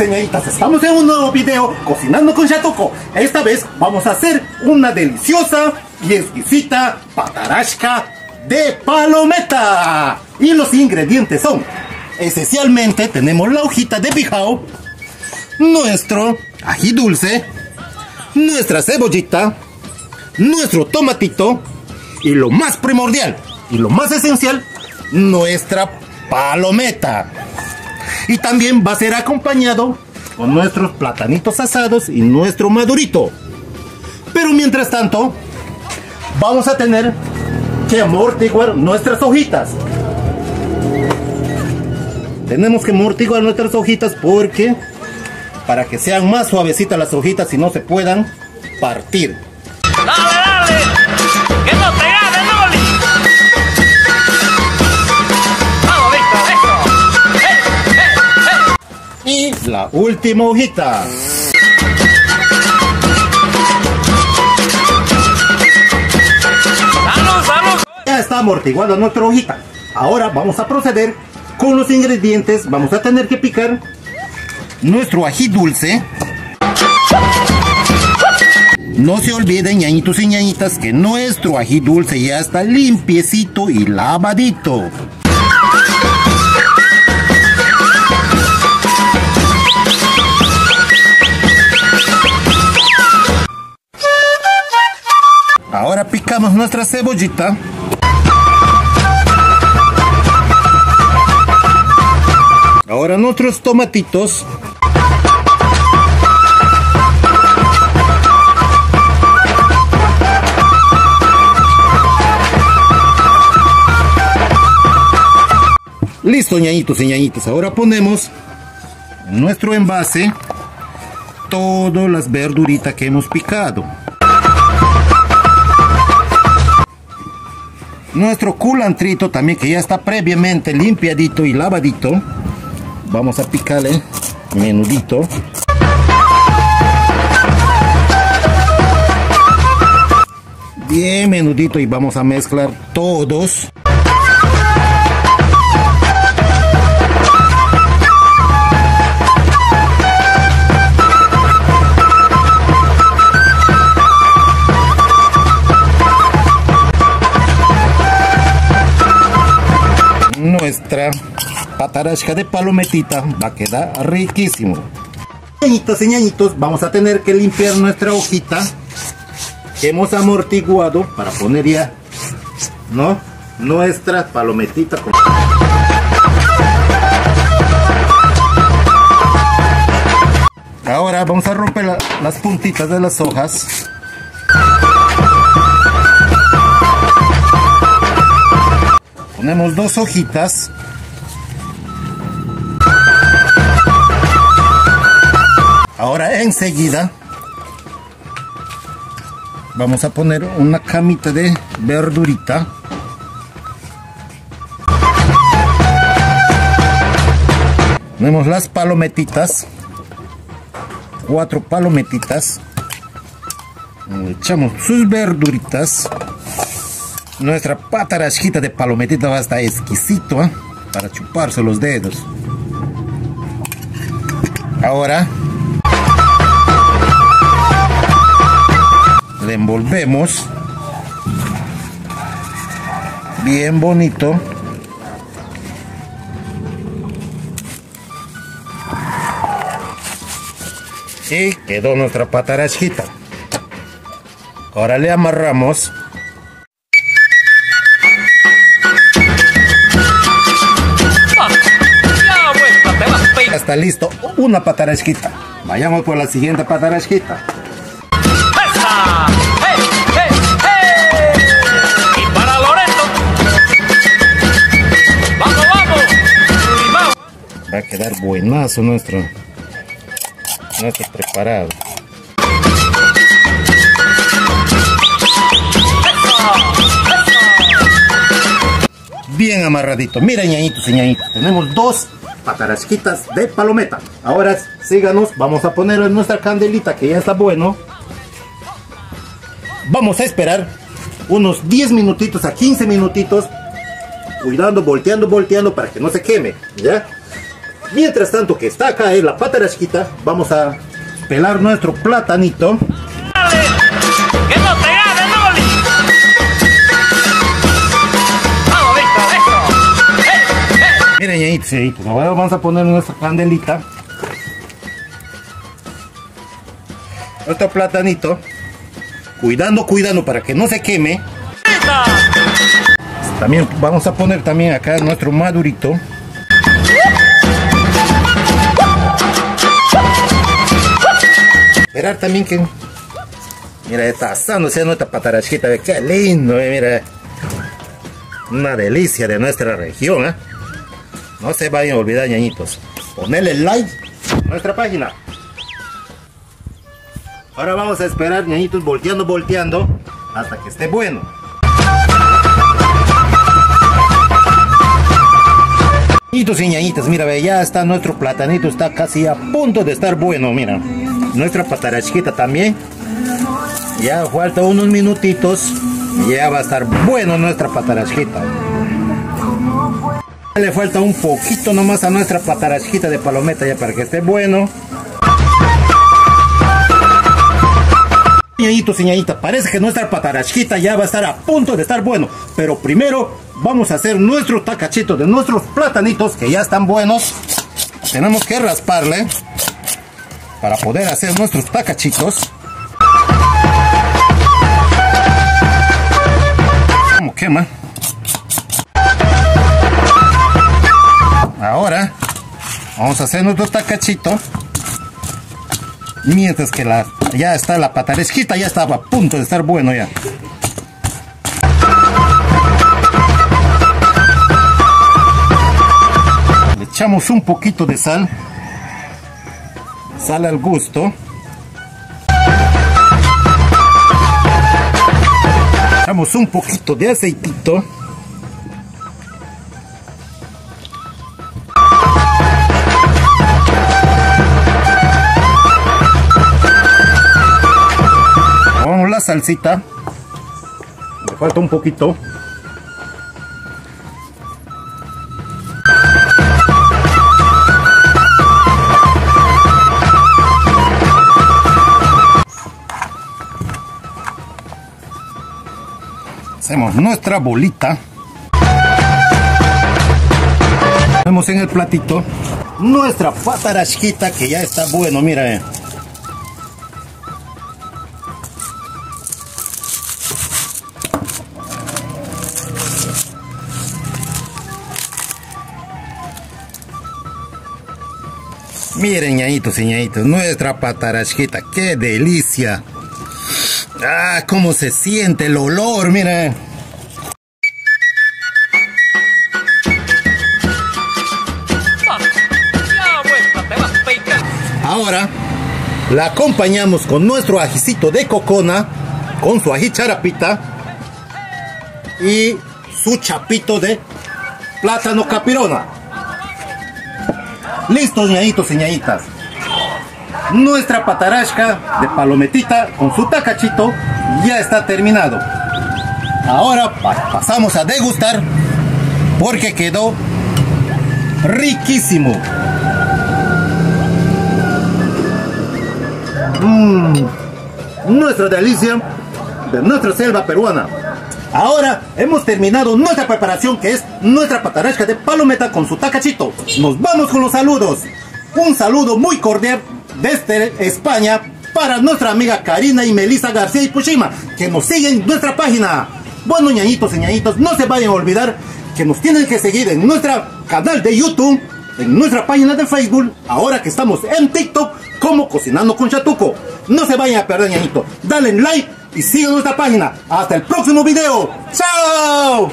ñañitas, estamos en un nuevo video cocinando con Yatoko. Esta vez vamos a hacer una deliciosa y exquisita patarashka de palometa. Y los ingredientes son, esencialmente tenemos la hojita de bijao, nuestro ají dulce, nuestra cebollita, nuestro tomatito y lo más primordial y lo más esencial, nuestra palometa. Y también va a ser acompañado con nuestros platanitos asados y nuestro madurito. Pero mientras tanto, vamos a tener que amortiguar nuestras hojitas. Tenemos que amortiguar nuestras hojitas porque para que sean más suavecitas las hojitas y no se puedan partir. ¡Dale, Y la última hojita. Ya está amortiguada nuestra hojita. Ahora vamos a proceder con los ingredientes. Vamos a tener que picar nuestro ají dulce. No se olviden, ñañitos y ñañitas, que nuestro ají dulce ya está limpiecito y lavadito. Picamos nuestra cebollita. Ahora nuestros tomatitos. Listo, ñañitos y. Ahora ponemos nuestro envase todas las verduritas que hemos picado. Nuestro culantrito también que ya está previamente limpiadito y lavadito. Vamos a picarle menudito. Bien menudito y vamos a mezclar todos. Nuestra patarasca de palometita va a quedar riquísimo. Ñañitos y ñañitos, vamos a tener que limpiar nuestra hojita que hemos amortiguado para poner ya, ¿no? Nuestra palometita. Con... Ahora vamos a romper la- las puntitas de las hojas. Ponemos dos hojitas. Ahora enseguida vamos a poner una camita de verdurita. Ponemos las palometitas. Cuatro palometitas. Echamos sus verduritas. Nuestra patarasquita de palometita va a estar exquisito ¿eh? para chuparse los dedos. Ahora le envolvemos bien bonito. Y quedó nuestra patarasquita. Ahora le amarramos Está listo una patarasquita. Vayamos por la siguiente patarasquita. ¡Esa! ¡Hey, hey, hey! ¡Y para Loreto! ¡Vamos, vamos! Va a quedar buenazo nuestro, nuestro preparado. Bien amarradito. Miren, ñañitos y ñañitas. Tenemos dos patarasquitas de palometa. Ahora síganos. Vamos a poner en nuestra candelita que ya está bueno. Vamos a esperar unos 10 minutitos a 15 minutitos. Cuidando, volteando, volteando para que no se queme. Mientras tanto que está acá en la patarasquita, vamos a pelar nuestro platanito. Miren, ñañitos, ñañitos, ahora vamos a poner nuestra candelita. Nuestro platanito. Cuidando, cuidando para que no se queme. También vamos a poner también acá nuestro madurito. Esperar también que... Mira, está asándose nuestra patarachita. Qué lindo, eh, mira. Una delicia de nuestra región, ¿eh? No se vayan a olvidar, ñañitos. Ponerle like a nuestra página. Ahora vamos a esperar, ñañitos, volteando, volteando, hasta que esté bueno. Ñañitos y ñañitas, mira, ve, ya está nuestro platanito, está casi a punto de estar bueno, mira. Nuestra patarachita también. Ya falta unos minutitos ya va a estar bueno nuestra patarachita. Le falta un poquito nomás a nuestra patarachita de palometa ya para que esté bueno. Ñañitos y ñañitas, parece que nuestra patarachita ya va a estar a punto de estar bueno. Pero primero vamos a hacer nuestro tacachito de nuestros platanitos que ya están buenos. Tenemos que rasparle para poder hacer nuestros tacachitos. ¿Cómo quema? Ahora vamos a hacer nuestro tacachito. Mientras que la, ya está la pataresquita, ya estaba a punto de estar bueno ya. Le echamos un poquito de sal. Sal al gusto. Echamos un poquito de aceitito. Salsita. Me falta un poquito. Hacemos nuestra bolita. Vemos en el platito nuestra patarasquita que ya está bueno, mira. Miren, ñañitos y ñañitos, nuestra patarasquita, qué delicia. Ah, cómo se siente el olor, miren. Ahora la acompañamos con nuestro ajicito de cocona, con su ají charapita y su chapito de plátano capirona. Listos, ñañitos y ñañitas. Nuestra patarasca de palometita con su tacachito ya está terminado. Ahora pa- pasamos a degustar porque quedó riquísimo. nuestra delicia de nuestra selva peruana. Ahora hemos terminado nuestra preparación que es nuestra patarasca de palometa con su tacachito. Nos vamos con los saludos. Un saludo muy cordial desde España para nuestra amiga Karina y Melissa García y Pushima que nos siguen en nuestra página. Bueno, ñañitos y ñañitos, no se vayan a olvidar que nos tienen que seguir en nuestro canal de YouTube, en nuestra página de Facebook, ahora que estamos en TikTok como Cocinando con Chatuco. No se vayan a perder, ñañito. Dale like y sigan nuestra página. Hasta el próximo video. ¡Chao!